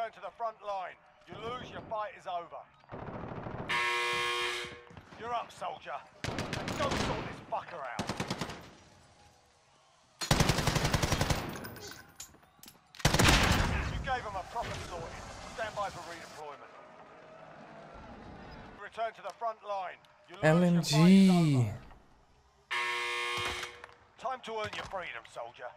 return to the front line. You lose, your fight is over. You're up, soldier. Go sort this fucker out. You gave him a proper sorting. Stand by for redeployment. Return to the front line. You lose, your fight is LMG. Time to earn your freedom, soldier.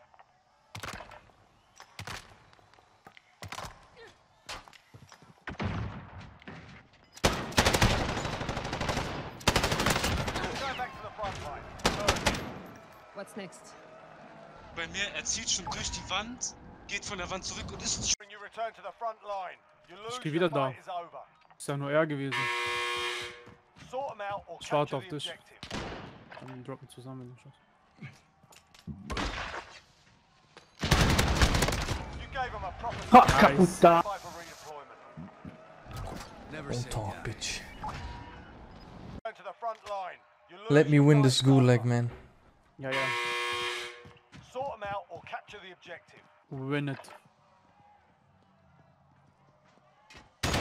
What's next? Bei mir, er zieht schon durch die Wand, geht von der Wand zurück und ist you lose, geh wieder da. Ist ja nur er gewesen. Ich warte auf dich. objective. Dann droppen zusammen den Schuss. You gave 'em a proper Ha, kaputt da. Don't talk, bitch. Let me win this is gulag, man. Ja, ja. Sort 'em out or capture the objective. Win it. You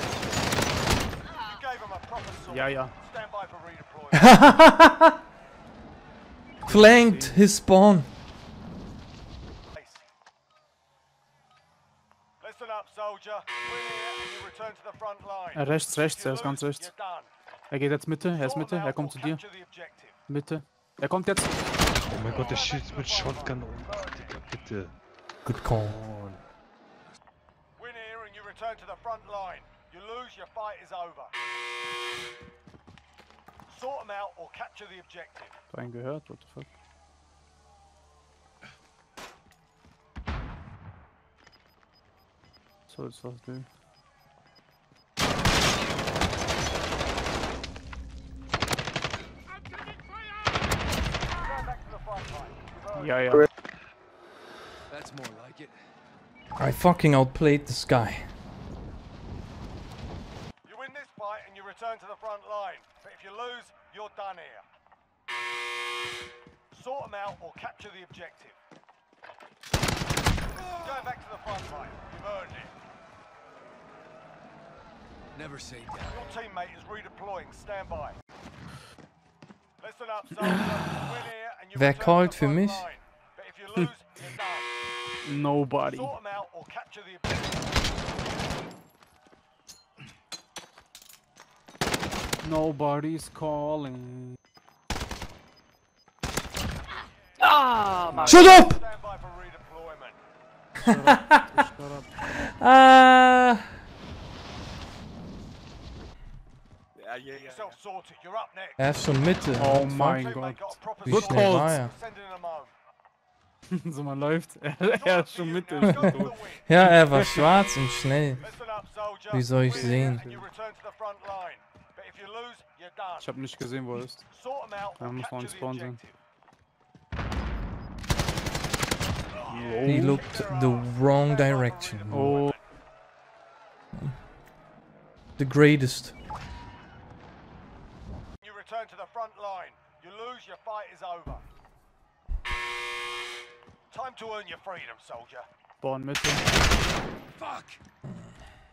gave 'em a proper sorting. Ja, ja. Stand by for redeployment. Flanked his spawn. Listen up, soldier. Win here and you return to the front line. Äh, rechts, rechts, er ist ganz rechts. Er geht jetzt Mitte, er ist Mitte, er kommt zu dir. Mitte. Er kommt jetzt. Oh mein Gott, der schießt mit Shotgun um. Digga, bitte. Good call. Win here and you return to the front line. You lose, your fight is over. Sort 'em out or capture the objective. Hab einen gehört, what the fuck. So, das war's, will. Line. You've earned Ja, ja. That's more like it. I fucking outplayed this guy. You win this fight and you return to the front line. But if you lose, you're done here. Sort 'em out or capture the objective. Go back to the front line. You've earned it. Never say die. Your teammate is redeploying. Stand by. Listen up, soldier. You win here and you Wer return to callt the für front mich? Nobody. Nobody's calling. Oh, Shut up! shut uh. up. Shut up. Uh... Yeah, yeah, yeah, yeah. Erst. Oh my God! Good? So, man läuft. Er, er ist schon tot. win. Ja, er war schwarz und schnell. Wie soll ich sehen? Ich hab nicht gesehen, wo er ist. Sort 'em out Da muss noch ein Spawn sein. He looked the wrong direction. Oh, The greatest. You return to the front line. You lose, your fight is over. Time to earn your freedom, soldier. Spawn Mitte. Fuck!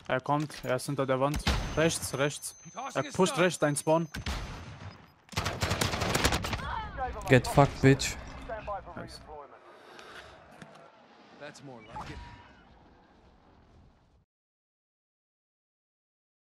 Er kommt, er ist hinter der Wand. Rechts, rechts. Er pusht rechts, dein Spawn. Get fucked, bitch. Nice.